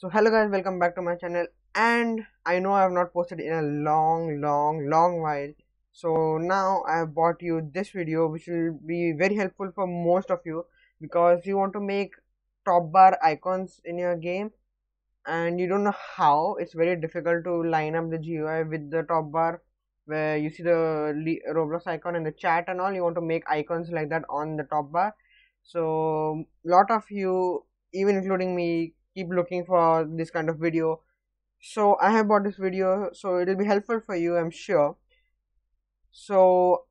so hello guys welcome back to my channel. And i know i have not posted in a long long long while. So now i have brought you this video which will be very helpful for most of you because you want to make top bar icons in your game. And you don't know how. It's very difficult to line up the GUI with the top bar where you see the Roblox icon in the chat and all. You want to make icons like that on the top bar. So a lot of you even including me keep looking for this kind of video. So i have bought this video so it will be helpful for you i'm sure. So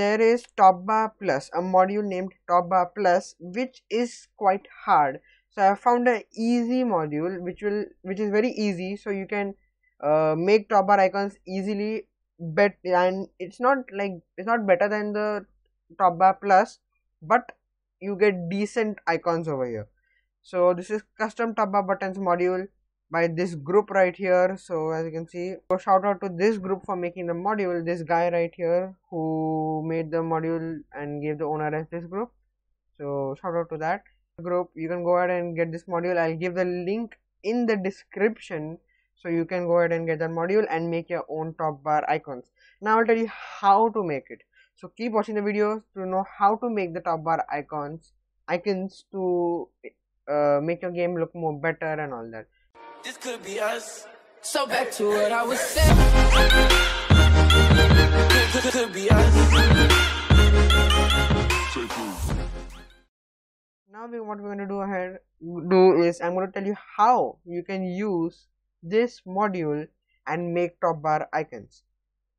there is top bar plus a module named top bar plus which is quite hard. So i found an easy module which will which is very easy so you can uh, make top bar icons easily bet and it's not like it's not better than the top bar plus but you get decent icons over here so this is custom top bar buttons module by this group right here. So as you can see so shout out to this group for making the module. This guy right here who made the module and gave the owner as this group. So shout out to that group. You can go ahead and get this module. I'll give the link in the description. So you can go ahead and get that module and make your own top bar icons. Now i'll tell you how to make it. So keep watching the videos to know how to make the top bar icons icons to uh, make your game look more better and all that. This could be us. So back to what I was saying. Could, could be us. Now we, what we're going to do ahead do is I'm going to tell you how you can use this module and make top bar icons.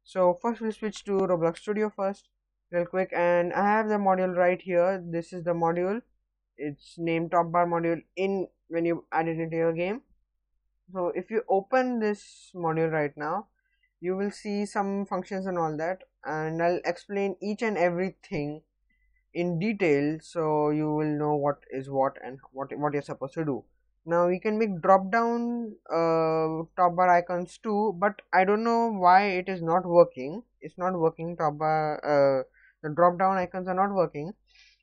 So first we'll switch to Roblox Studio first real quick and I have the module right here. This is the module it's named top bar module in when you add it into your game. So if you open this module right now you will see some functions and all that and I'll explain each and everything in detail so you will know what is what and what what you're supposed to do. Now we can make drop down uh, top bar icons too but I don't know why it is not working. It's not working top bar uh, the drop down icons are not working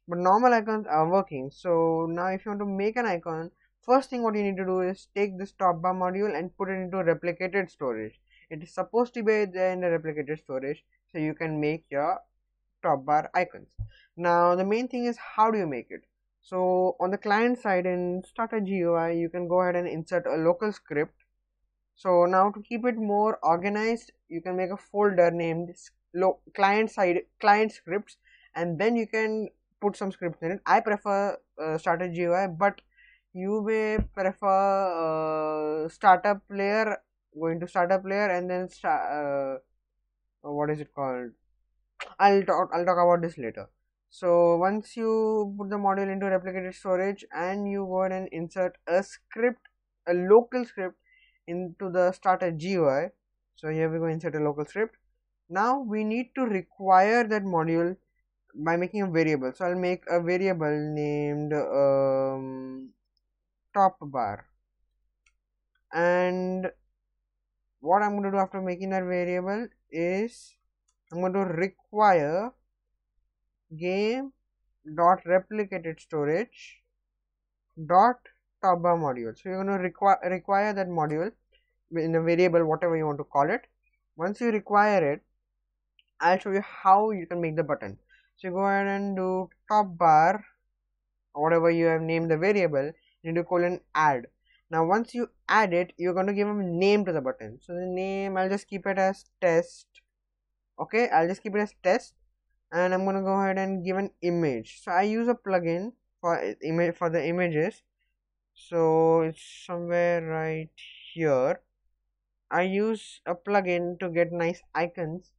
but normal icons are working. So now if you want to make an icon first thing what you need to do is take this top bar module and put it into replicated storage. It is supposed to be there in the replicated storage so you can make your top bar icons. Now the main thing is how do you make it? So on the client side in starter GUI you can go ahead and insert a local script. So now to keep it more organized you can make a folder named client side client scripts and then you can put some scripts in it. I prefer uh, starter gui but you may prefer uh, starter player going to starter player and then uh, what is it called? I'll talk i'll talk about this later. So once you put the module into replicated storage and you go and insert a script a local script into the starter GUI so here we go insert a local script. Now we need to require that module by making a variable. So i'll make a variable named um, top bar. And what i'm going to do after making that variable is i'm going to require game dot replicated storage dot top bar module. So you're going to require require that module in a variable whatever you want to call it. Once you require it i'll show you how you can make the button so go ahead and do top bar whatever you have named the variable you need to colon add. Now once you add it you're going to give a name to the button. So the name i'll just keep it as test. Okay i'll just keep it as test and i'm going to go ahead and give an image. So i use a plugin for image for the images. So it's somewhere right here. I use a plugin to get nice icons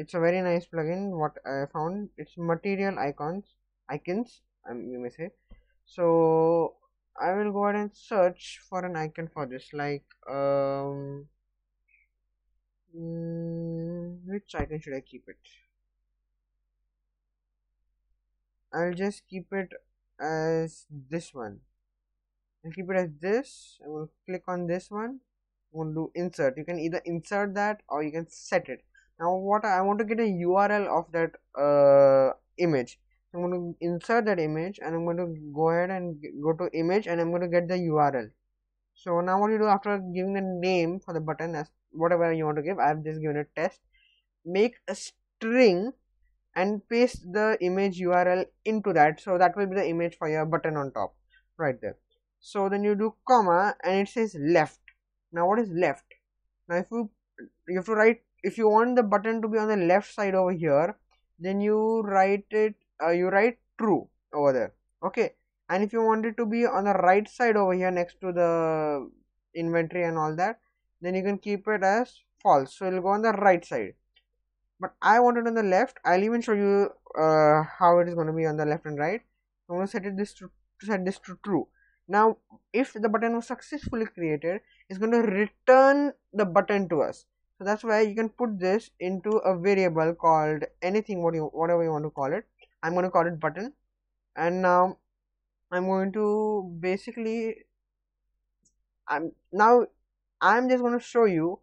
it's a very nice plugin what i found. It's material icons icons um, you may say. So i will go ahead and search for an icon for this like um mm, which icon should i keep it? I'll just keep it as this one. I'll keep it as this i will click on this one. I will do insert. You can either insert that or you can set it now what I want to get a URL of that uh, image. I'm going to insert that image and I'm going to go ahead and go to image and I'm going to get the URL so now what you do after giving a name for the button as whatever you want to give i have just given a test. Make a string and paste the image url into that. So that will be the image for your button on top right there. So then you do comma and it says left. Now what is left? Now if you you have to write if you want the button to be on the left side over here then you write it uh, you write true over there. Okay. And if you want it to be on the right side over here next to the inventory and all that then you can keep it as false. So it'll go on the right side. But I want it on the left. I'll even show you uh, how it is going to be on the left and right. I'm going to set it this to set this to true. Now if the button was successfully created it's going to return the button to us so that's why you can put this into a variable called anything what you whatever you want to call it. I'm going to call it button. And now I'm going to basically I'm now I'm just going to show you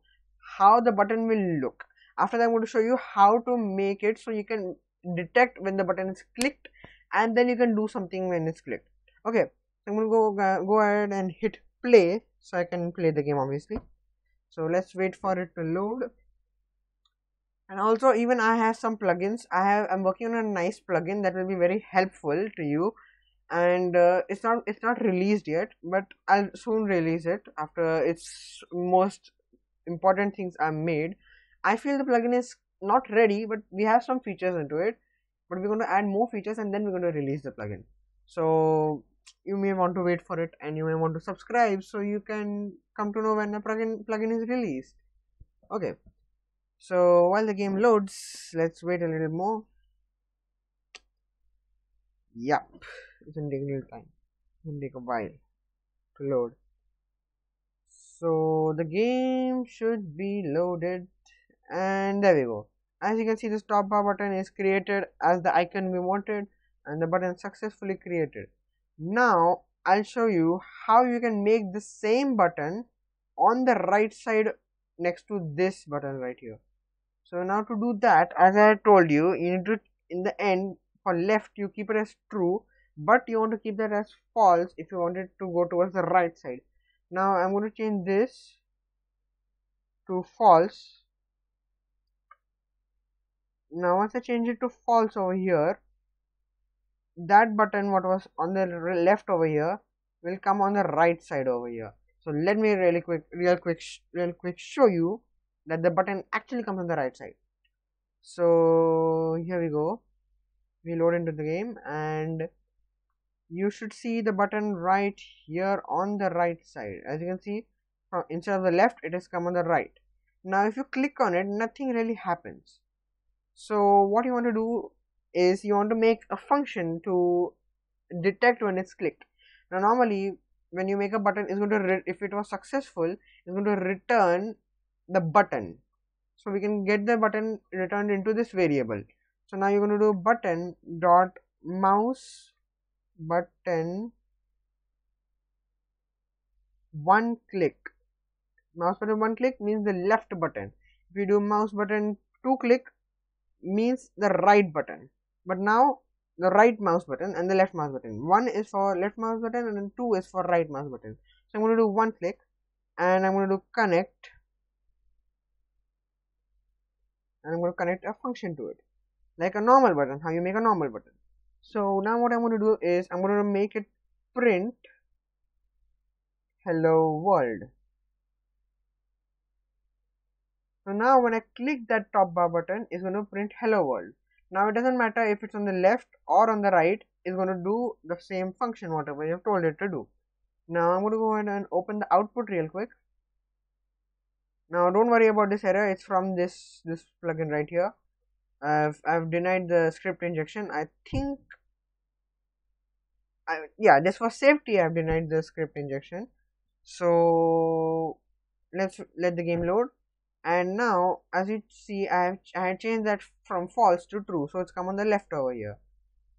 how the button will look. After that I'm going to show you how to make it so you can detect when the button is clicked and then you can do something when it's clicked. Okay I'm going to go uh, go ahead and hit play so I can play the game obviously so let's wait for it to load. And also even I have some plugins. I have I'm working on a nice plugin that will be very helpful to you. And uh, it's not it's not released yet but I'll soon release it after its most important things are made. I feel the plugin is not ready but we have some features into it. But we're going to add more features and then we're going to release the plugin. So you may want to wait for it and you may want to subscribe so you can come to know when a plugin plugin is released. Okay. So while the game loads let's wait a little more. Yep it's to take a little time. It will take a while to load. So the game should be loaded. And there we go. As you can see this top bar button is created as the icon we wanted and the button successfully created. Now I'll show you how you can make the same button on the right side next to this button right here. So now to do that as I told you you need to in the end for left you keep it as true but you want to keep that as false if you want it to go towards the right side. Now I'm going to change this to false. Now once I change it to false over here that button what was on the left over here will come on the right side over here. So let me really quick real quick real quick show you that the button actually comes on the right side. So here we go. We load into the game and you should see the button right here on the right side. As you can see from instead of the left it has come on the right. Now if you click on it nothing really happens. So what you want to do is you want to make a function to detect when it's clicked. Now normally when you make a button it's going to if it was successful it's going to return the button. So we can get the button returned into this variable. So now you're going to do button dot mouse button one click. Mouse button one click means the left button. If you do mouse button two click means the right button but now the right mouse button and the left mouse button. One is for left mouse button and two is for right mouse button. So i'm going to do one click and i'm going to connect. And i'm going to connect a function to it. Like a normal button how you make a normal button. So now what I'm going to do is I'm going to make it print hello world. So now when I click that top bar button, it's going to print hello world. Now it doesn't matter if it's on the left or on the right, it's going to do the same function whatever you've told it to do. Now I'm going to go ahead and open the output real quick. Now don't worry about this error, it's from this this plugin right here. I've I've denied the script injection. I think I, yeah, this for safety, I've denied the script injection. So let's let the game load. And now, as you see, I have I have changed that from false to true, so it's come on the left over here.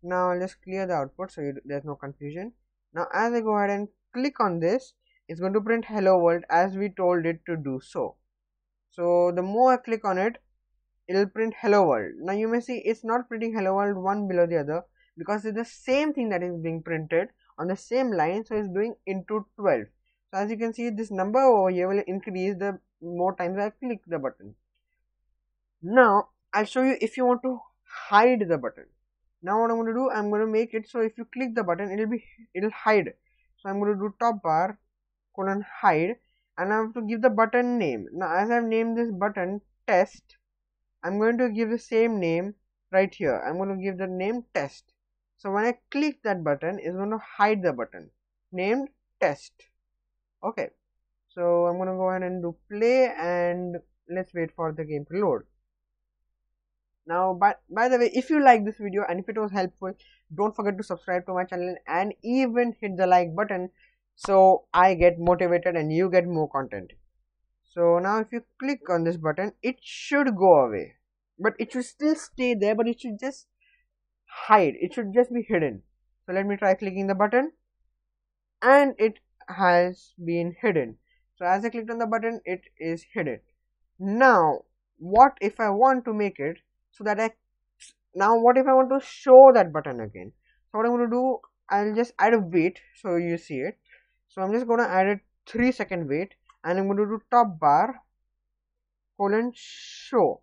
Now I'll just clear the output so you, there's no confusion. Now, as I go ahead and click on this, it's going to print hello world as we told it to do so. So the more I click on it, it'll print hello world. Now you may see it's not printing hello world one below the other because it's the same thing that is being printed on the same line so it's doing into 12 so as you can see this number over here will increase the more times I click the button. Now I'll show you if you want to hide the button. Now what I'm going to do I'm going to make it so if you click the button it'll be it'll hide. So I'm going to do top bar colon hide and I have to give the button name. Now as I've named this button test I'm going to give the same name right here. I'm going to give the name test. So when I click that button it's going to hide the button. Named test. Okay so I'm to go ahead and do play and let's wait for the game to load. Now by, by the way if you like this video and if it was helpful don't forget to subscribe to my channel and even hit the like button so I get motivated and you get more content. So now if you click on this button it should go away. But it should still stay there but it should just hide. It should just be hidden. So let me try clicking the button and it has been hidden so as I clicked on the button it is hidden. Now what if I want to make it so that I now what if I want to show that button again? So what I'm going to do I'll just add a wait so you see it. So I'm just going to add a 3 second wait and I'm going to do top bar colon show.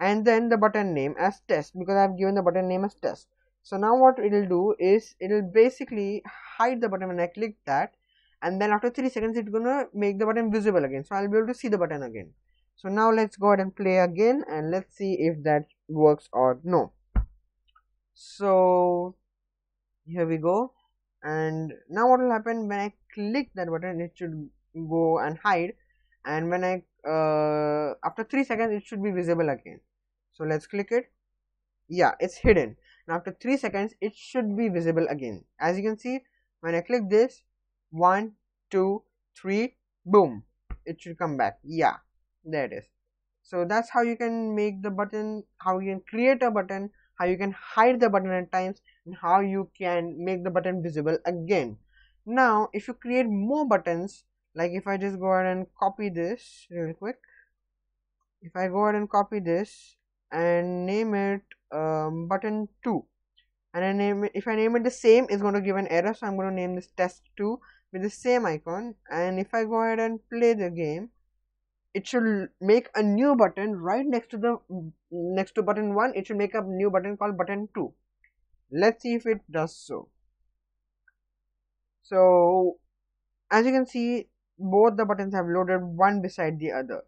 And then the button name as test because I've given the button name as test. So now what it'll do is it'll basically hide the button when I click that and then after 3 seconds it's gonna make the button visible again. So I'll be able to see the button again. So now let's go ahead and play again and let's see if that works or no. So here we go. And now what will happen when I click that button it should go and hide. And when I uh, after 3 seconds it should be visible again. So let's click it. Yeah it's hidden. Now after 3 seconds it should be visible again. As you can see when I click this one two three boom. It should come back. Yeah there it is. So that's how you can make the button how you can create a button how you can hide the button at times and how you can make the button visible again. Now if you create more buttons like if I just go ahead and copy this real quick. If I go ahead and copy this and name it um, button 2 and I name it if I name it the same it's going to give an error so I'm going to name this test 2 with the same icon and if I go ahead and play the game it should make a new button right next to the next to button 1 it should make a new button called button 2 let's see if it does so. So as you can see both the buttons have loaded one beside the other.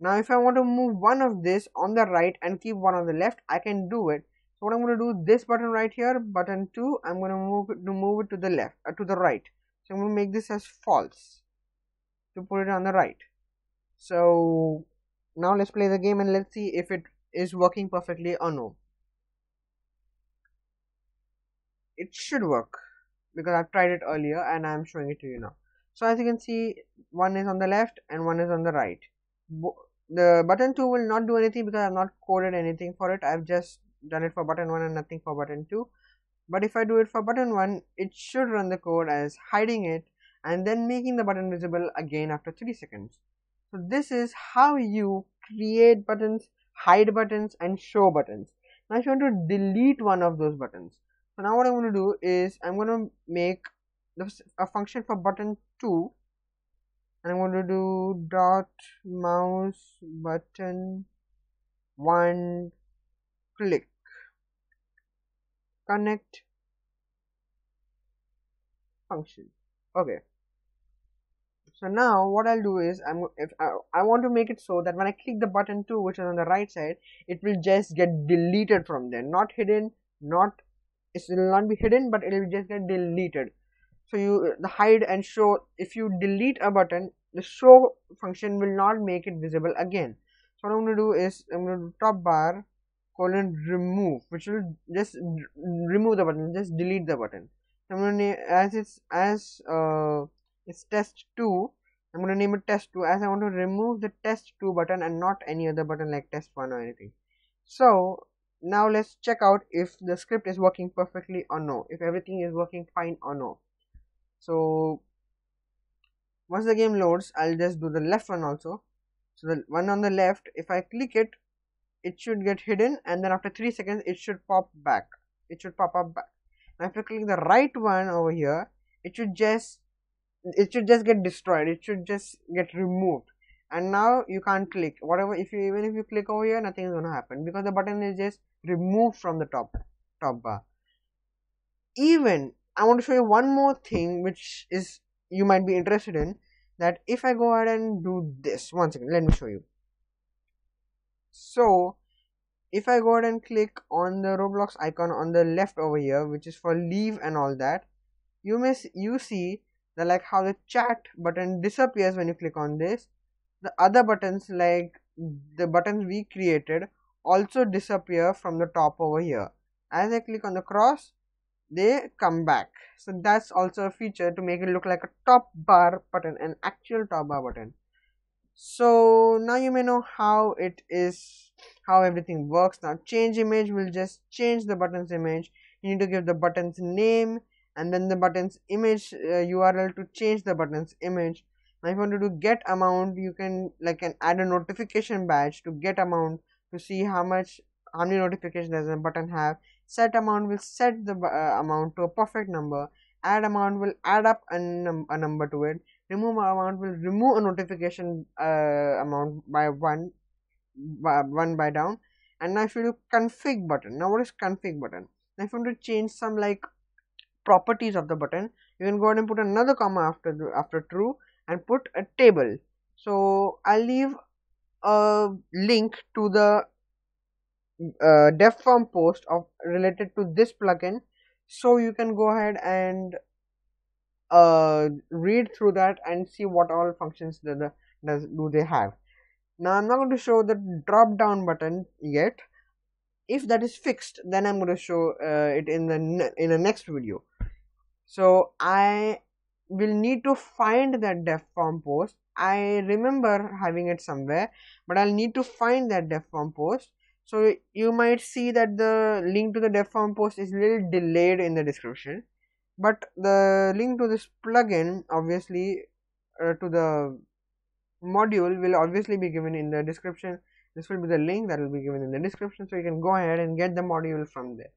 Now if I want to move one of this on the right and keep one on the left I can do it. So what I'm going to do this button right here button 2 I'm going to move it to move it to the left uh, to the right so I'm going to make this as false to put it on the right. So now let's play the game and let's see if it is working perfectly or no. It should work because I've tried it earlier and I'm showing it to you now. So as you can see one is on the left and one is on the right. The button 2 will not do anything because I have not coded anything for it. I've just done it for button 1 and nothing for button 2 but if I do it for button 1 it should run the code as hiding it and then making the button visible again after 3 seconds. So this is how you create buttons hide buttons and show buttons. Now if you want to delete one of those buttons so now what I'm going to do is I'm going to make a function for button 2 and I'm going to do dot mouse button one click connect function. Okay. So now what I'll do is I'm if I, I want to make it so that when I click the button 2 which is on the right side it will just get deleted from there. Not hidden not it will not be hidden but it will just get deleted. So you the hide and show if you delete a button the show function will not make it visible again. So what i'm going to do is i'm going to top bar colon remove which will just remove the button just delete the button. I'm to name as it's as uh it's test 2 i'm to name it test 2 as i want to remove the test 2 button and not any other button like test 1 or anything. So now let's check out if the script is working perfectly or no if everything is working fine or no. So once the game loads I'll just do the left one also. So the one on the left if I click it it should get hidden and then after 3 seconds it should pop back. It should pop up back. Now if I click the right one over here it should just it should just get destroyed. It should just get removed. And now you can't click. Whatever if you even if you click over here nothing is going to happen because the button is just removed from the top top bar. Even i want to show you one more thing which is you might be interested in that if i go ahead and do this one second let me show you so if i go ahead and click on the roblox icon on the left over here which is for leave and all that you may you see the like how the chat button disappears when you click on this. The other buttons like the buttons we created also disappear from the top over here. As i click on the cross they come back. So that's also a feature to make it look like a top bar button an actual top bar button so now you may know how it is how everything works. Now change image will just change the buttons image. You need to give the buttons name and then the buttons image uh, url to change the buttons image. Now if you want to do get amount you can like an add a notification badge to get amount to see how much how many notifications does a button have. Set amount will set the uh, amount to a perfect number. Add amount will add up a, num a number to it remove amount will remove a notification uh, amount by one by one by down. And now if you do config button now what is config button? Now if you want to change some like properties of the button you can go ahead and put another comma after the, after true and put a table. So i'll leave a link to the uh, DevForum post of related to this plugin. So you can go ahead and uh, read through that and see what all functions the, the does do they have. Now i'm not going to show the drop down button yet. If that is fixed then i'm going to show uh, it in the in the next video. So i will need to find that dev form post. I remember having it somewhere but i'll need to find that DevForum post. So you might see that the link to the DevForum post is a little delayed in the description but the link to this plugin obviously uh, to the module will obviously be given in the description. This will be the link that will be given in the description so you can go ahead and get the module from there.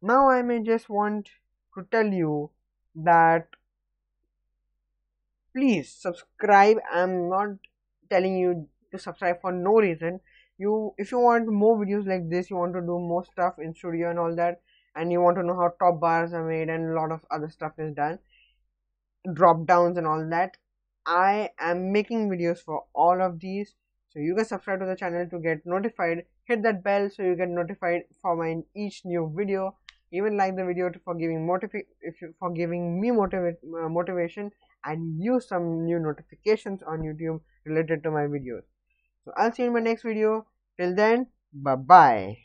Now i may just want to tell you that please subscribe. I'm not telling you to subscribe for no reason. You if you want more videos like this you want to do more stuff in studio and all that and you want to know how top bars are made and a lot of other stuff is done drop downs and all that i am making videos for all of these. So you can subscribe to the channel to get notified. Hit that bell so you get notified for my each new video. Even like the video for giving if you for giving me motivate uh, motivation and use some new notifications on youtube related to my videos. So i'll see you in my next video. Till then bye bye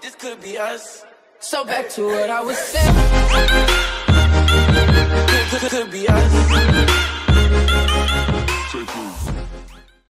this could be us so back to what I was saying. Could, could, could be us.